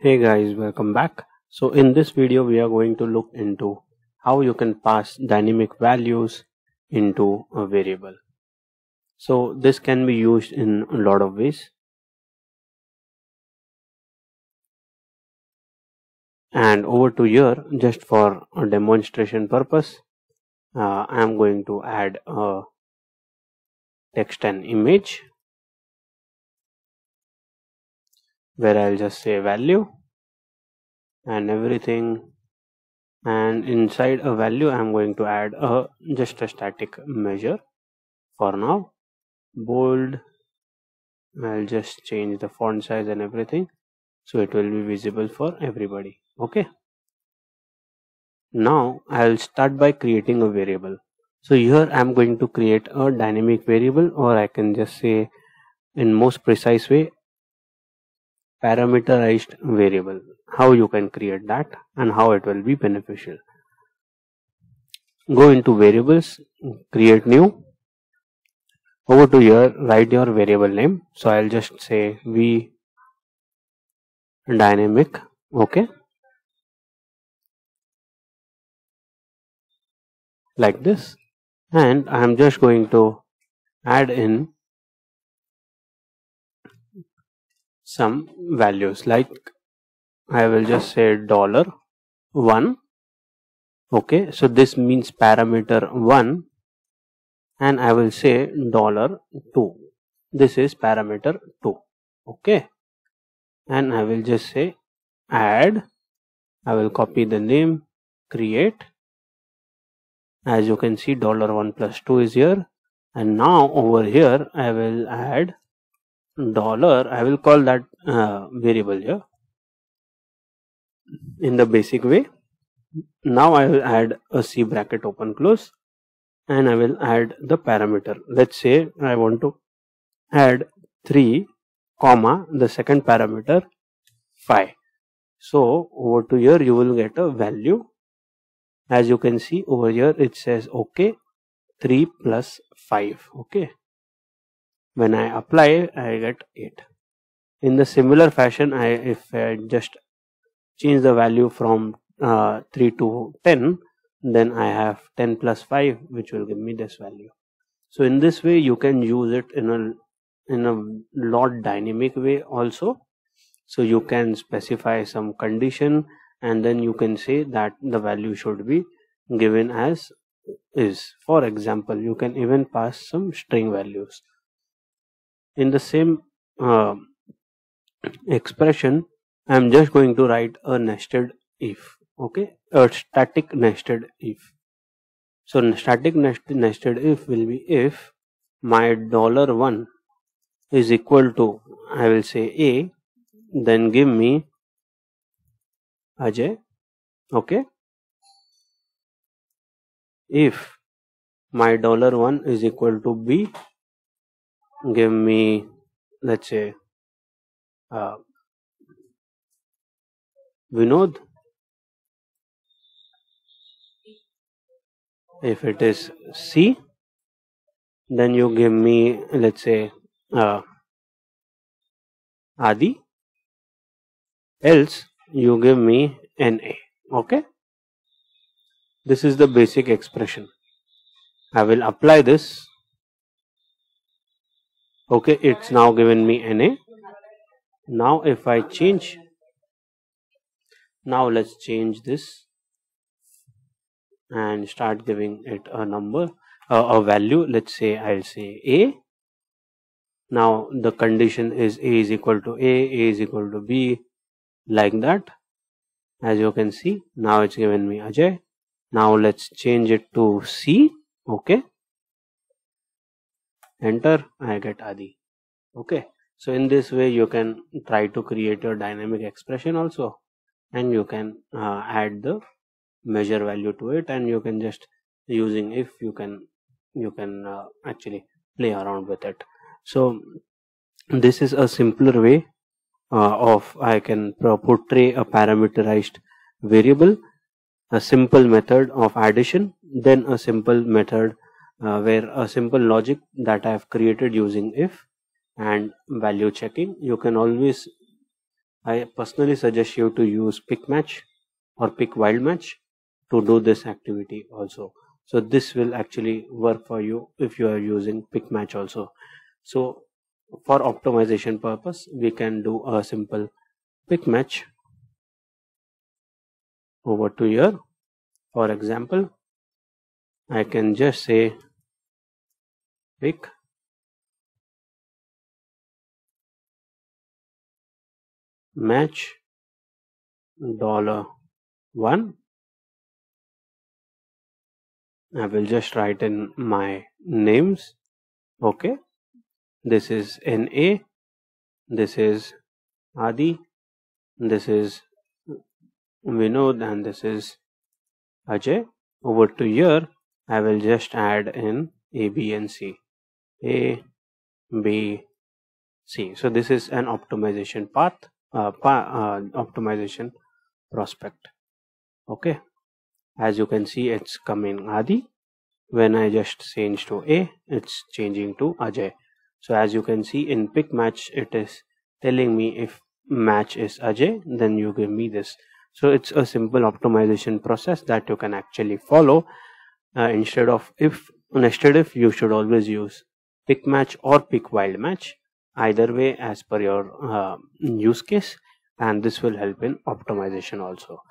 Hey guys, welcome back. So in this video, we are going to look into how you can pass dynamic values into a variable. So this can be used in a lot of ways. And over to here, just for a demonstration purpose, uh, I am going to add a text and image where I'll just say value and everything. And inside a value I'm going to add a just a static measure for now. Bold. I'll just change the font size and everything so it will be visible for everybody. Okay? Now I'll start by creating a variable. So here I'm going to create a dynamic variable or I can just say in most precise way parameterized variable. How you can create that and how it will be beneficial. Go into variables create new. Over to here write your variable name. So i'll just say v dynamic okay? Like this. And i'm just going to add in some values. Like I will just say dollar 1 okay so this means parameter 1 and I will say dollar 2 this is parameter 2 okay and I will just say add. I will copy the name create. As you can see dollar 1 plus 2 is here. And now over here I will add dollar I will call that uh, variable here. In the basic way now I will add a C bracket open close and I will add the parameter. Let's say I want to add 3 comma the second parameter 5 so over to here you will get a value. As you can see over here it says okay 3 plus 5 okay when I apply I get 8 in the similar fashion I if I just change the value from uh, 3 to 10 then I have 10 plus 5 which will give me this value. So in this way you can use it in a in a lot dynamic way also. So you can specify some condition and then you can say that the value should be given as is. For example you can even pass some string values in the same uh, expression I'm just going to write a nested if okay? A static nested if. So static nest nested if will be if my dollar one is equal to I will say a then give me Ajay okay? If my dollar one is equal to b give me let's say uh, Vinod? If it is C then you give me let's say uh, Adi. Else you give me NA okay? This is the basic expression. I will apply this okay it's now given me NA now if I change now let's change this and start giving it a number uh, a value. Let's say I'll say A. Now the condition is A is equal to A A is equal to B like that. As you can see now it's given me Ajay now let's change it to C. Okay enter I get Adi. Okay? So in this way you can try to create your dynamic expression also. And you can uh, add the measure value to it. And you can just using if you can you can uh, actually play around with it. So this is a simpler way uh, of I can portray a parameterized variable a simple method of addition then a simple method uh, where a simple logic that I have created using if and value checking you can always I personally suggest you to use pick match or pick wild match to do this activity also. So this will actually work for you if you are using pick match also. So for optimization purpose, we can do a simple pick match over to here. For example, I can just say pick match. Dollar one. I will just write in my names. Okay. This is NA this is Adi. This is Vinod and this is Ajay. Over to here I will just add in A B and C A B C. So this is an optimization path uh, pa uh, optimization prospect. Okay. As you can see it's coming Adi. When I just change to A it's changing to Ajay. So as you can see in pick match it is telling me if match is Ajay then you give me this. So it's a simple optimization process that you can actually follow. Uh, instead of if nested if you should always use pick match or pick wild match. Either way as per your uh, use case. And this will help in optimization also